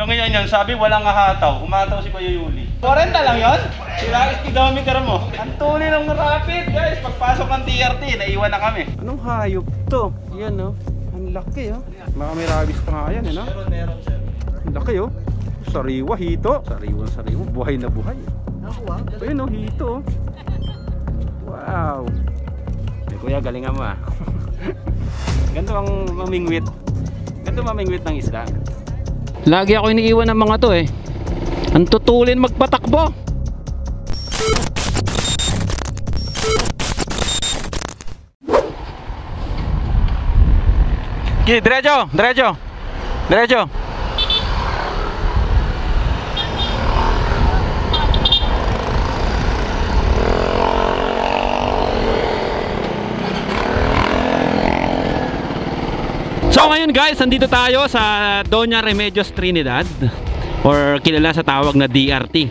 Lungiyan yan, sabi walang ahataw. Umataw si Kuya Yuli. 40 lang yon? Sira speedometer mo. Ang tuloy ng rapid, guys. Pagpasok ng TRT, naiwan na kami. Anong hayop to? Yan, no? Ang laki, oh. Baka may rabies pa nga yan, eh, no? Meron, meron, sir. Ang laki, oh. Sariwa, hito. Sariwa, sariwa. Buhay na buhay. Nakuha. Ayun, oh, hito, oh. Wow. Eh, kuya, galingan mo, ah. Ganito ang mamingwit. Ganito mamingwit ng isda. Lagi ako iniiwan ng mga to eh. Ang tutulin magpatakbo. Okay, diretso, diretso. Diretso. So ngayon guys, nandito tayo sa Doña Remedios Trinidad or kilala sa tawag na DRT.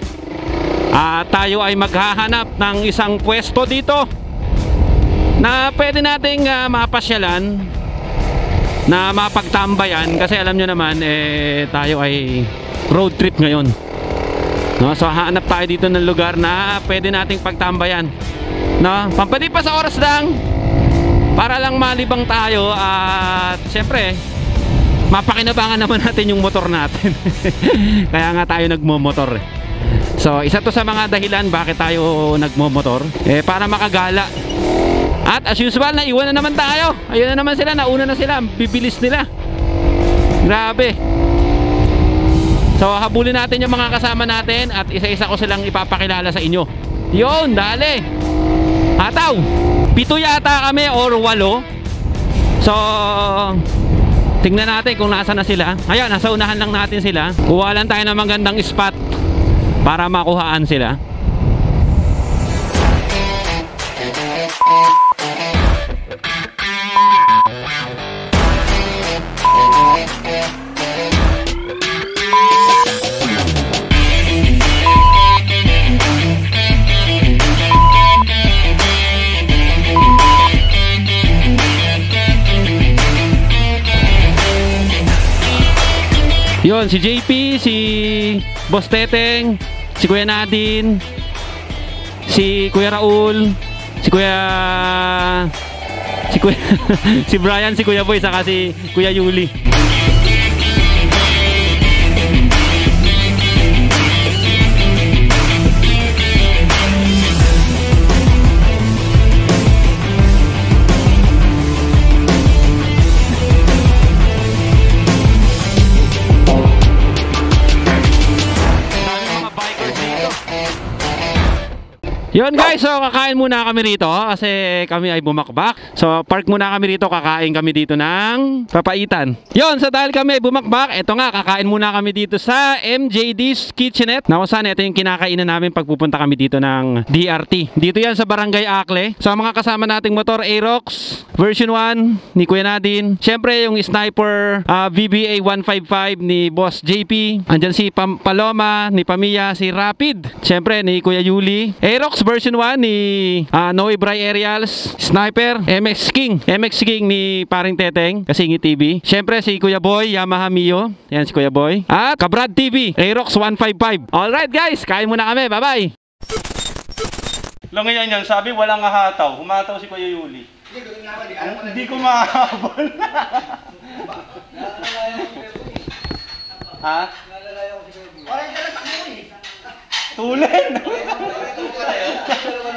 At tayo ay maghahanap ng isang pwesto dito na pwede nating ah, mapasyalan na mapagtambayan kasi alam nyo naman eh tayo ay road trip ngayon. No, so hahanap tayo dito ng lugar na pwede nating pagtambayan. No, pampalipas sa oras lang para lang malibang tayo at siyempre mapakinabangan naman natin yung motor natin. Kaya nga tayo nagmomotor. So isa to sa mga dahilan bakit tayo nagmomotor. Eh para makagala. At as usual naiwan na naman tayo. Ayun na naman sila nauna na sila. Bibilis nila. Grabe. So habulin natin yung mga kasama natin at isa-isa ko silang ipapakilala sa inyo. Yun dali hataw! Pito yata kami or walo. So tingnan natin kung nasa na sila. Ayan nasa unahan lang natin sila. Kuha lang tayo ng magandang spot para makuhaan sila Yon, si JP, si Boss Teteng, si Kuya Nadine, si Kuya Raul, si Kuya si Kuya si Brian, si Kuya Boy, saka si Kuya Yuli. Yun guys, so kakain muna kami rito kasi kami ay bumakbak. So park muna kami rito, kakain kami dito ng papaitan. Yun, so dahil kami ay bumakbak, eto nga, kakain muna kami dito sa MJD's Kitchenette. Na kung saan, ito yung kinakainan namin pag pupunta kami dito ng DRT. Dito yan sa Barangay Akle. So mga kasama nating motor, Aerox, version 1 ni Kuya Nadine. Siyempre yung Sniper ah, VBA 155 ni Boss JP. Andyan si Pam Paloma, ni Pamia, si Rapid. Siyempre ni Kuya Yuli. Aerox version 1 ni ah, Noe Bray Aerials. Sniper, MX King. MX King ni Paring Teteng, Kasingi TV. Siyempre si Kuya Boy, Yamaha Mio. Yan si Kuya Boy. At Kabrad TV, Aerox 155. Alright guys, kain muna kami. Bye-bye. Lungiyan yan, sabi walang ahataw. Humataw si Kuya Yuli. Hindi ko mahabol. ha? Nalalayo ko si Kuya Bing. Parang dala takbo ko eh. Tulen!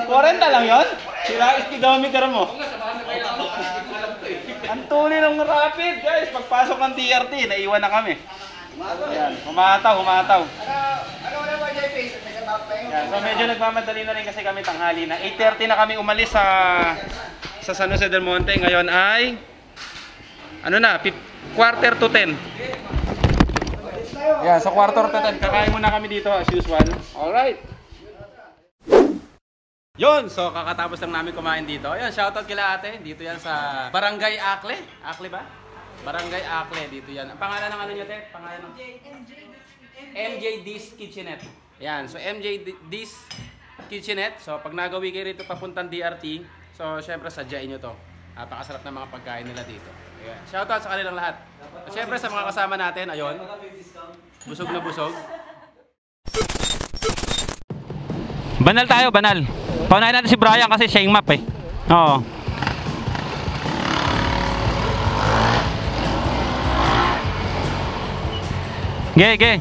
40 lang yon? Sira speedometer mo. Ang tuloy ng rapid, guys. Pagpasok ng TRT, naiwan na kami. Ayan, humataw, humataw. Ano, na ba, JP? Yan, so medyo nagmamadali na rin kasi kami tanghali na. 8.30 na kami umalis sa sa San Jose del Monte. Ngayon ay ano na, quarter to 10. Yeah, so quarter to 10. Kakain muna kami dito as usual. Alright. Yon, so kakatapos lang namin kumain dito. Ayun, shoutout kila ate. Dito yan sa Barangay Akle. Akle ba? Barangay Akle, dito yan. Ang pangalan ng ano niyo, te? Pangalan ng... MJ D's Kitchenette. Yan, so MJ D's Kitchenette. So pag nagawi kayo rito papuntang DRT, so syempre sadyain nyo to. Napakasarap ng mga pagkain nila dito. Ayan. Shoutout sa kanilang lahat. At syempre sa mga kasama natin, ayon. Busog na busog. Banal tayo, banal. Paunahin natin si Brian kasi siya yung map eh. Oo. Ge, ge.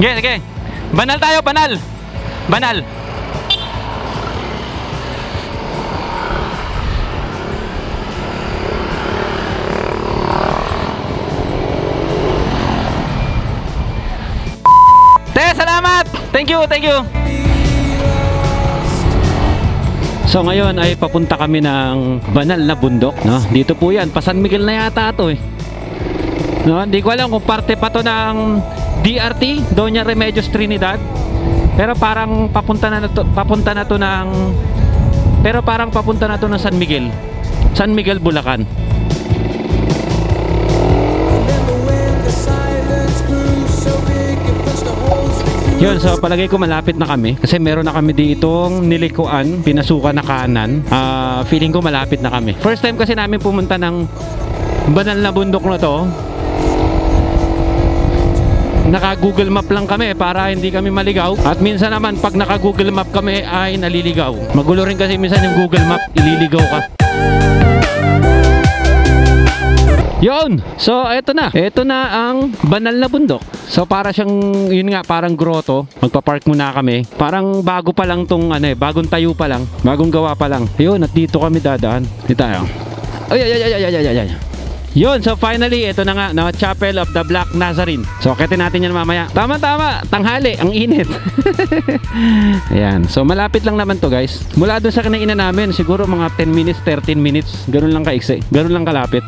Ge, sige. Banal tayo, banal. Banal. Thank you, thank you! So ngayon ay papunta kami ng banal na bundok, no? Dito po 'yan, pa San Miguel na yata 'to eh. No, hindi ko alam kung parte pa 'to ng DRT, Doña Remedios Trinidad. Pero parang papunta na to, papunta na 'to ng pero parang papunta na 'to ng San Miguel. San Miguel, Bulacan. Yun, so palagay ko malapit na kami kasi meron na kami ditong nilikuan, pinasukan na kanan. Ah, feeling ko malapit na kami. First time kasi namin pumunta ng banal na bundok na to. Naka Google Map lang kami para hindi kami maligaw. At minsan naman pag naka Google Map kami ay naliligaw. Magulo rin kasi minsan yung Google Map, ililigaw ka. Yon. So, eto na. Eto na ang banal na bundok. So, para siyang, yun nga, parang grotto. Magpa-park muna kami. Parang bago pa lang tong, ano eh, bagong tayo pa lang. Bagong gawa pa lang. Ayun, at dito kami dadaan. Dito tayo. Ay, ay, ay, ay, ay, ay, ay, ay. Yun, so finally, ito na nga, no, Chapel of the Black Nazarene. So, akitin natin yan mamaya. Tama, tama, tanghali, ang init. Ayan, so malapit lang naman to guys. Mula doon sa kinainan namin, siguro mga 10 minutes, 13 minutes. Ganun lang kaiksi. Ganun lang kalapit.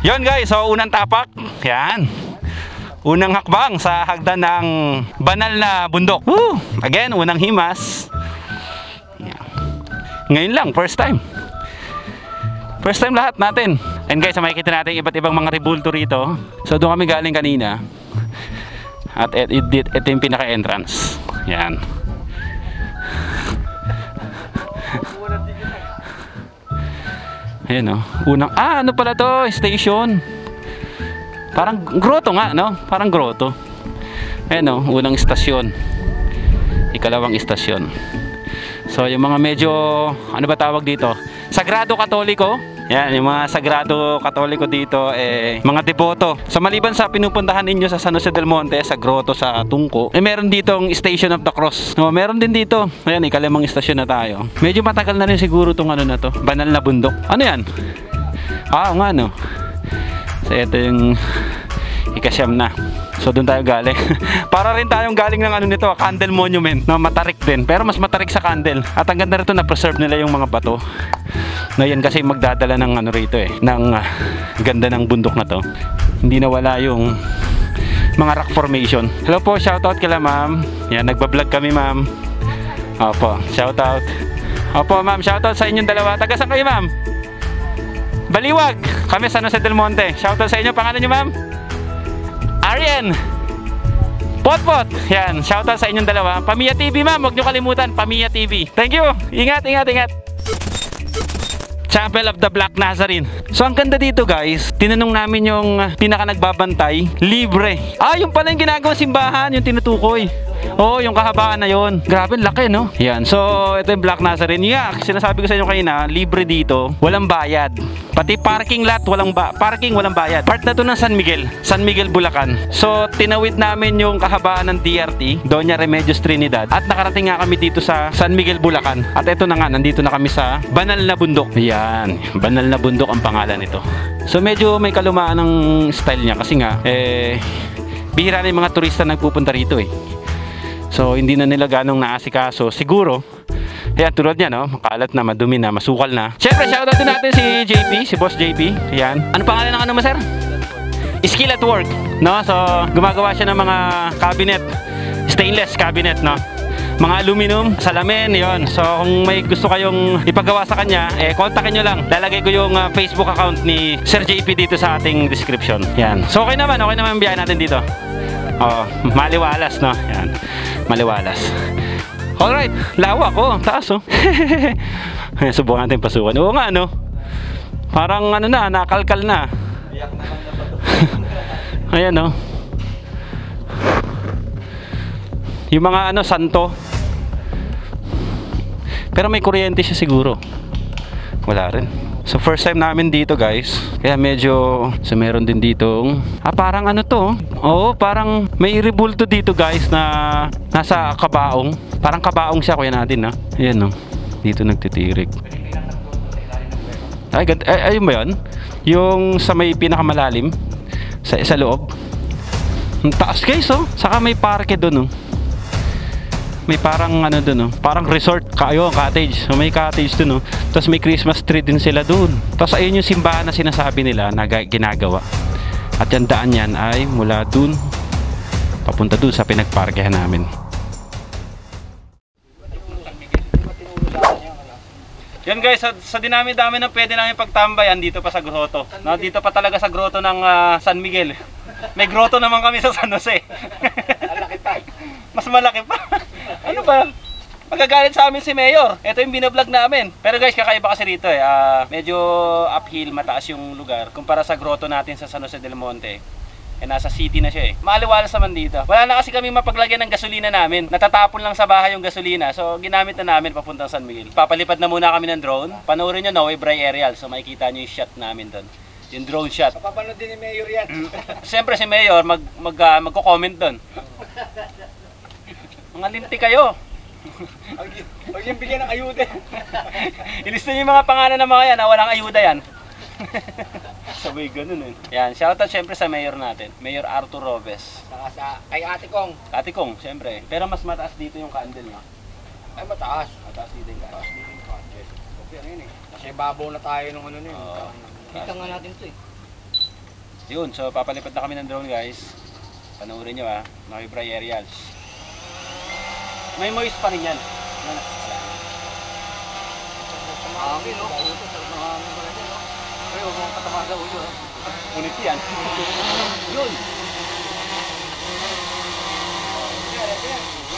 Yon guys, so unang tapak. Yan. Unang hakbang sa hagdan ng banal na bundok. Woo! Again, unang himas. Ngayon lang, first time. First time lahat natin. And guys, makikita natin iba't ibang mga rebulto rito. So doon kami galing kanina. At et- it- ito yung pinaka-entrance. Yan. Ayan o. Unang, ah, ano pala to? Station. Parang grotto nga, no? Parang grotto. Ayan o, unang istasyon. Ikalawang istasyon. So, yung mga medyo, ano ba tawag dito? Sagrado Katoliko. Yan, yung mga Sagrado Katoliko dito, eh, mga deboto. So, maliban sa pinupuntahan ninyo sa San Jose del Monte, sa grotto, sa Tungko, eh, meron ditong Station of the Cross. No, meron din dito. Ayan, ikalimang istasyon na tayo. Medyo matagal na rin siguro tong ano na to. Banal na bundok. Ano yan? Ah, nga, no. So, ito yung ikasyam na. So doon tayo galing. Para rin tayong galing ng ano nito, Candle Monument na matarik din. Pero mas matarik sa Candle. At ang ganda rito na preserve nila yung mga bato. Na yan kasi magdadala ng ano rito eh, ng ah, ganda ng bundok na to. Hindi nawala yung mga rock formation. Hello po, shoutout kila ma'am. Yan, nagbablog kami ma'am. Opo, shoutout. Opo ma'am, shoutout sa inyong dalawa. Taga saan kayo ma'am? Baliwag! Kami sa San Jose del Monte. Shoutout sa inyo. Pangalan niyo ma'am? Arian! Potpot! Yan, shoutout sa inyong dalawa. Pamilya TV ma'am, huwag niyo kalimutan. Pamilya TV. Thank you! Ingat, ingat, ingat! Chapel of the Black Nazarene. So ang ganda dito guys, tinanong namin yung pinaka nagbabantay, libre. Ah, yung pala yung ginagawang simbahan, yung tinutukoy. Oo, yung kahabaan na yon. Grabe, laki no? Yan, so ito yung Black Nazarene. Yeah, sinasabi ko sa inyo kanina, libre dito, walang bayad. Pati parking lot, walang ba parking, walang bayad. Part na to ng San Miguel, San Miguel, Bulacan. So, tinawid namin yung kahabaan ng DRT, Doña Remedios Trinidad. At nakarating nga kami dito sa San Miguel, Bulacan. At ito na nga, nandito na kami sa Banal na Bundok. Yan, Banal na Bundok ang pangalan nito. So, medyo may kalumaan ng style niya kasi nga, eh, bihira na yung mga turista nagpupunta rito eh. So, hindi na nila ganong naasikaso. Siguro, Ayan, tulad niya, no? Makalat na, madumi na, masukal na. Siyempre, shoutout din natin si JP, si Boss JP. Ayan. Ano pangalan ng ano mo, sir? Skill at work, no? So, gumagawa siya ng mga cabinet, stainless cabinet, no? Mga aluminum, salamin, yon. So, kung may gusto kayong ipagawa sa kanya, eh, kontakin nyo lang. Lalagay ko yung uh, Facebook account ni Sir JP dito sa ating description. Yan. So, okay naman, okay naman ang biyahe natin dito. Oh, maliwalas, no? Yan. Maliwalas. Alright, lawak oh, taas oh. Subukan natin pasukan. Oo nga no. Parang ano na, nakalkal na. Ayan oh. Yung mga ano, santo. Pero may kuryente siya siguro. Wala rin. So first time namin dito guys. Kaya medyo so meron din dito. Ah parang ano to? Oo, parang may iribulto dito guys na nasa kabaong. Parang kabaong siya kuya natin ha. Ayan oh. Dito nagtitirik. Ay, ganda. Ay, ayun ba yun? Yung sa may pinakamalalim sa sa loob. Ang taas guys oh. Saka may parke doon oh. May parang ano doon oh. Parang resort kayo cottage. So may cottage doon oh. Tapos may Christmas tree din sila doon. Tapos ayun yung simbahan na sinasabi nila na ga- ginagawa. At yung daan yan ay mula doon papunta doon sa pinagparkehan namin. Yan guys, sa, sa dinami-dami ng pwede namin pagtambayan dito pa sa grotto. No, dito pa talaga sa grotto ng ah, San Miguel. May grotto naman kami sa San Jose. malaki pa. Mas malaki pa. Ano ba? Magagalit sa amin si Mayor. Ito yung binablog namin. Pero guys, kakaiba kasi rito eh. Ah, medyo uphill, mataas yung lugar. Kumpara sa grotto natin sa San Jose del Monte. Eh, nasa city na siya eh. Maaliwalas naman dito. Wala na kasi kami mapaglagyan ng gasolina namin. Natatapon lang sa bahay yung gasolina. So, ginamit na namin papuntang San Miguel. Papalipad na muna kami ng drone. Panoorin nyo, Noe Bray Aerial. So, makikita nyo yung shot namin doon. Yung drone shot. Papapanood din ni Mayor yan. Siyempre si Mayor mag, mag, ah, magko-comment doon. Mga linti kayo. Huwag yung bigyan ng ayuda. Ilista niyo yung mga pangalan ng mga yan na walang ayuda yan. Sabay ganun eh. Yan, shoutout syempre sa mayor natin. Mayor Arthur Robes. Saka sa kay ate kong. Ate Kong, syempre. Pero mas mataas dito yung candle no? Ay mataas. Mataas dito yung Mataas candle. din yung budget. Okay, ano yun eh. Kasi babaw na tayo nung ano na yun. Oo. Kita nga natin to eh. Yun, so papalipad na kami ng drone guys. Panoorin nyo ah, mga Ibray aerials. May moist pa rin yan. Ano na? Hangin no? Pero huwag mong katama sa ulo ha. Ngunit yan. Yun.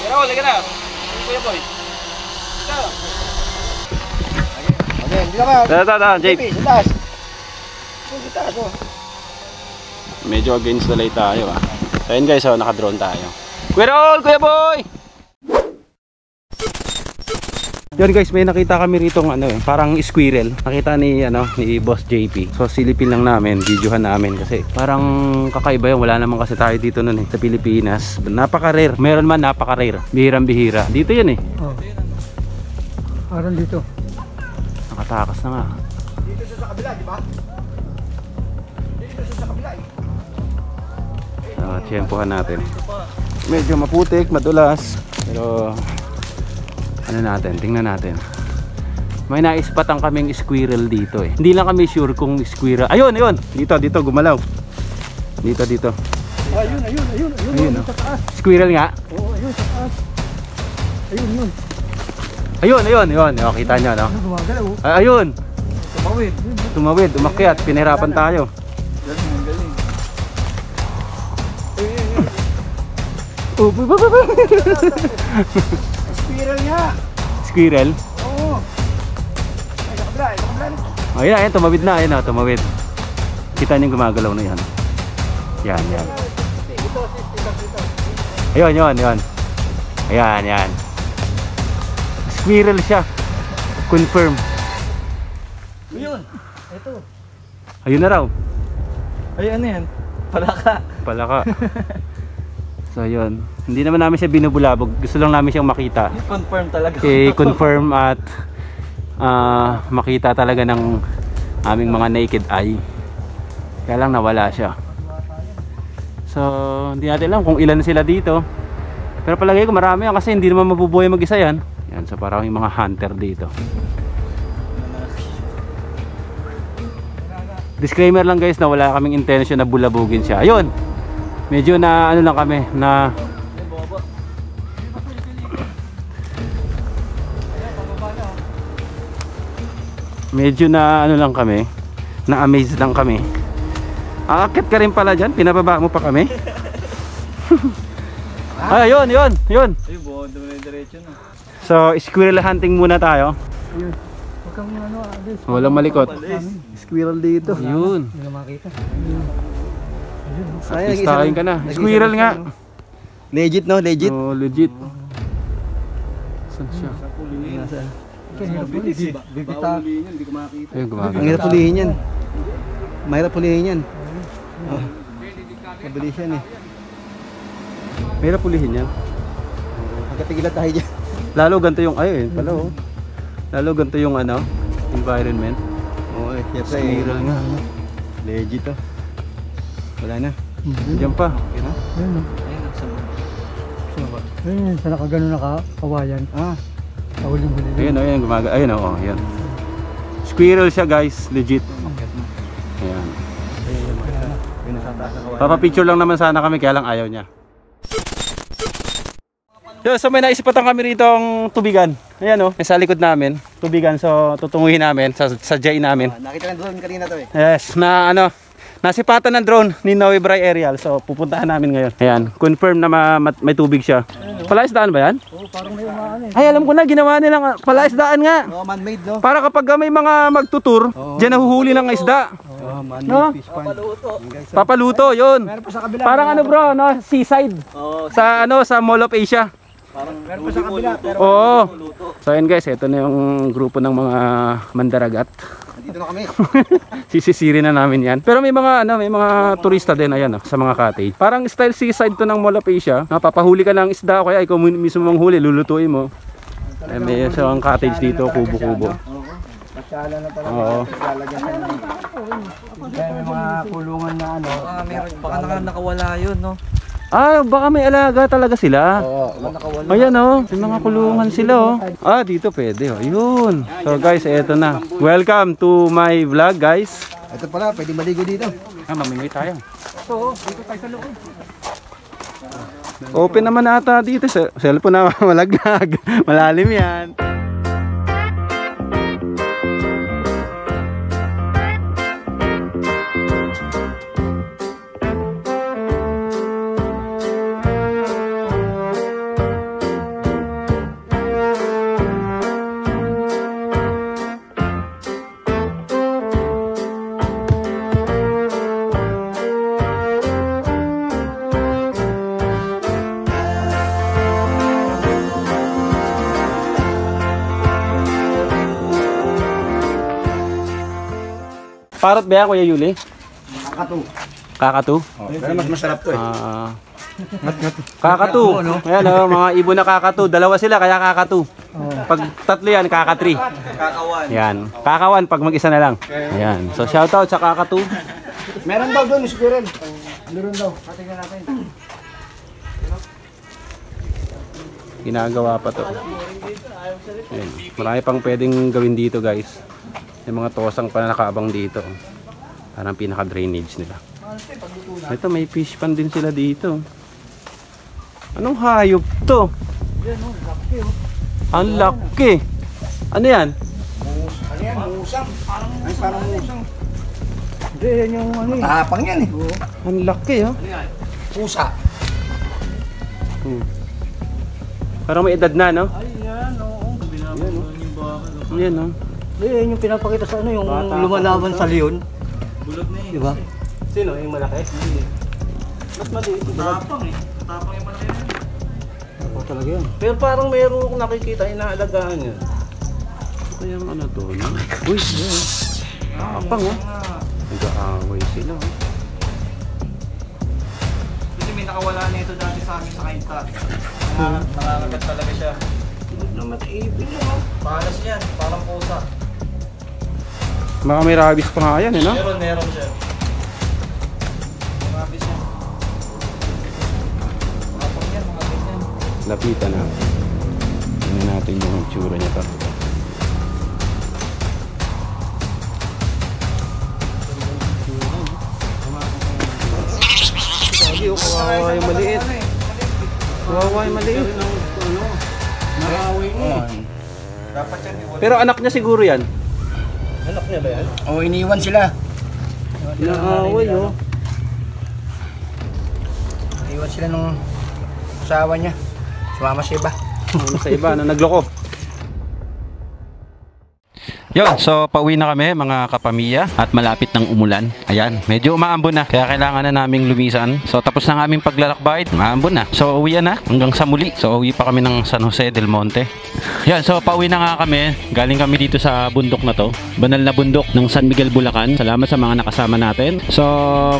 Pero wala ka na. Ano kuya boy? Ito. Okay, hindi na ba? Tara, tara, tara, Jake. Sa taas. Sa taas oh. Medyo against the light tayo ah. So yun guys, oh, naka-drone tayo. Kuya Raul, Kuya Boy! Yun guys, may nakita kami rito ano eh, parang squirrel. Nakita ni ano ni Boss JP. So silipin lang namin, videohan namin kasi parang kakaiba yun. Wala naman kasi tayo dito noon eh sa Pilipinas. Napaka-rare. Meron man napaka-rare. Bihirang bihira. Dito yun eh. Oh. Parang dito. Nakatakas na nga. Dito sa sa kabila, di ba? Dito sa sa kabila eh. Uh, tiyempohan natin. Medyo maputik, madulas. Pero ano natin, tingnan natin. May naispatan kaming squirrel dito eh. Hindi lang kami sure kung squirrel. Ayun, ayun. Dito, dito gumalaw. Dito, dito. Ayun, ayun, ayun, ayun, Ayun, ayun, oh. sa taas. Squirrel nga. Oo, ayun, sa taas. Ayun, yun. Ayun, ayun, ayun. O, kita nyo, no? Gumagalaw? Ay, ayun. Tumawid. Tumawid, umakyat. Pinahirapan tayo. Galing, galing. Oh, Spiral nga. Squirrel. Oo. Ay, sa kabila, eh, sa kabila. Ayun, ayun, tumawid na. Ayun, oh, tumawid. Kita niyo gumagalaw na yan. Yan, yan. Ayun, yun, yun. Ayan, yan. Squirrel siya. Confirm. Ayun. Ito. Ayun na raw. Ay, ano yan? Palaka. Palaka. so, yun. Hindi naman namin siya binubulabog. Gusto lang namin siyang makita. Confirm talaga. I-confirm at ah, makita talaga ng aming mga naked eye. Kaya lang nawala siya. So, hindi natin alam kung ilan sila dito. Pero palagay ko marami yan kasi hindi naman mabubuhay mag-isa yan. Yan, so parang yung mga hunter dito. Disclaimer lang guys na wala kaming intention na bulabugin siya. Ayun! Medyo na ano lang kami na medyo na ano lang kami na amazed lang kami aakit ka rin pala dyan pinababa mo pa kami ay yun yun yun Ayun, buwan na. so squirrel hunting muna tayo Ayun. kang ano, Alex. Walang malikot. Squirrel dito. Yun. Hindi makita. At least takin ka na. Squirrel nga. Legit no, legit. Oh, legit. Saan siya? Nasa. Hirap pulihin. Bibita. Ayun, gumagana. Ang hirap pulihin yan. Mahirap pulihin yan. Oh. Mabilis yan eh. Mahirap pulihin yan. Magkatigilan tayo dyan. Lalo ganito yung, ayun, pala oh. Lalo ganito yung ano, environment. Oo eh, syempre eh. Squirrel nga. Legit to. Wala na. Diyan pa. Okay na? Ayun o. Ayun, sa nakagano na ka, kawayan. Ah. Kahuling-huli. Ayun, ayun, gumaga. Ayun, oo, oh, ayun. Squirrel siya, guys. Legit. Ayan. Na. Papapicture lang naman sana kami, kaya lang ayaw niya. Yo, so may naisipatan kami rito ang tubigan. Ayan oh, sa likod namin. Tubigan, so tutunguhin namin sa, sa jay namin. Ah, Nakita ng drone kanina to eh. Yes, na ano, nasipatan ng drone ni Noe Bray Aerial. So pupuntahan namin ngayon. Ayan, confirm na ma- ma- may tubig siya. Palaisdaan ba yan? Oo, parang may umaano eh. Ay, alam ko na, ginawa nilang ah, palaisdaan nga. Oo, man-made no? Para kapag ah, may mga magtutur, diyan nahuhuli ng isda. Oo, man-made No? fish pond. Papaluto, yun. Meron pa sa kabila. Parang ano bro, no, seaside. Sa ano, sa Mall of Asia. Meron pa sa kabila. Pero Oo. So ayun guys, ito na yung grupo ng mga mandaragat. Dito na kami. Sisisirin na namin yan. Pero may mga ano, may mga turista din ayan oh, sa mga cottage. Parang style seaside to ng Asia. Napapahuli ka ng isda o kaya ikaw mismo mang huli, lulutuin mo. Eh, may isang cottage dito, kubo-kubo. Masyala na pala. Oo. Lalagyan ng... May mga kulungan na ano. Ah, meron. Baka naka, nakawala yun, no? Ah, baka may alaga talaga sila. Oo, nakawala. Ayan oh, may mga kulungan sila oh. Ah, dito pwede oh. Yun. So guys, eto na. Welcome to my vlog guys. Ito pala, pwede maligo dito. Ah, mamimay tayo. Oo, dito tayo sa loob. Open naman ata dito cellphone na malaglag. Malalim yan. Parot ba yan, Kuya Yuli? Kakatu. Kakatu? Pero mas masarap to eh. Ah. kakatu. Ayan oh, mga ibon na kakatu. Dalawa sila kaya kakatu. Pag tatlo yan, kakatri. Kakawan. Yan. Kakawan pag mag-isa na lang. Ayan. So shoutout sa kakatu. Meron daw doon, squirrel. Meron daw. Patingnan natin. Ginagawa pa to. Ayan. Marami pang pwedeng gawin dito guys. Yung mga tosang pa na nakaabang dito. Parang pinaka-drainage nila. Ito may fish pan din sila dito. Anong hayop to? Ang laki. Ano yan? Ano yan? Musang. Ay, parang musang. Hindi, yan yung ano eh. Tapang yan eh. Ang laki oh. Pusa. Hmm. Parang may edad na no? Yan oh. Hindi, yan yung pinapakita sa ano, yung lumalaban sa leon. Bulog na eh. Di ba? Sino? Yung malaki? Mas maliit. Tapang eh. Tapang yung malaki na. Oo, talaga yan. Pero parang mayroon akong nakikita inaalagaan niya. Ito yung ano to, no? Uy, yun. Kapang oh. Nag-aaway sila oh. Kasi may nakawala na ito dati sa amin sa kainta. Nakakagat talaga siya. Namatipin Pahalas yan. Parang pusa. Baka may rabies pa nga yan eh, no? Meron, meron siya. Mga bis yan. Tapang yan, mga ganyan. Lapitan na. Tingnan natin yung itsura niya. Sabi, oh, kawawa yung maliit. Kawawa yung maliit. Yan iwan. Pero anak niya siguro yan. Anak niya ba yan? Oo, iniwan sila. Inaaway, oh. Iniwan sila nung asawa niya. Sumama sa iba. Ano sa iba, ano, nagloko. Yun, so pauwi na kami mga kapamilya at malapit ng umulan. Ayan, medyo umaambon na kaya kailangan na naming lumisan. So tapos na ang aming paglalakbay, umaambon na. So uwi na hanggang sa muli. So uwi pa kami ng San Jose del Monte. Yan, so pauwi na nga kami. Galing kami dito sa bundok na to. Banal na bundok ng San Miguel, Bulacan. Salamat sa mga nakasama natin. So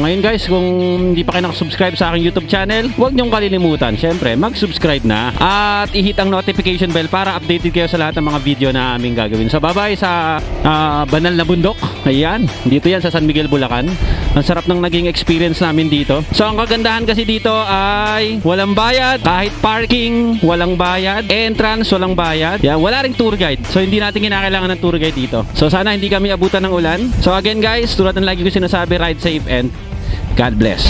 ngayon guys, kung hindi pa kayo nakasubscribe sa aking YouTube channel, huwag niyong kalilimutan. Siyempre, mag-subscribe na at i-hit ang notification bell para updated kayo sa lahat ng mga video na aming gagawin. So bye-bye sa ah, banal na bundok. Ayan, dito yan sa San Miguel, Bulacan. Ang sarap ng naging experience namin dito. So ang kagandahan kasi dito ay walang bayad, kahit parking, walang bayad, entrance, walang bayad. Yan, wala ring tour guide. So hindi natin kinakailangan ng tour guide dito. So sana hindi kami abutan ng ulan. So again guys, tulad ng lagi ko sinasabi, ride safe and God bless.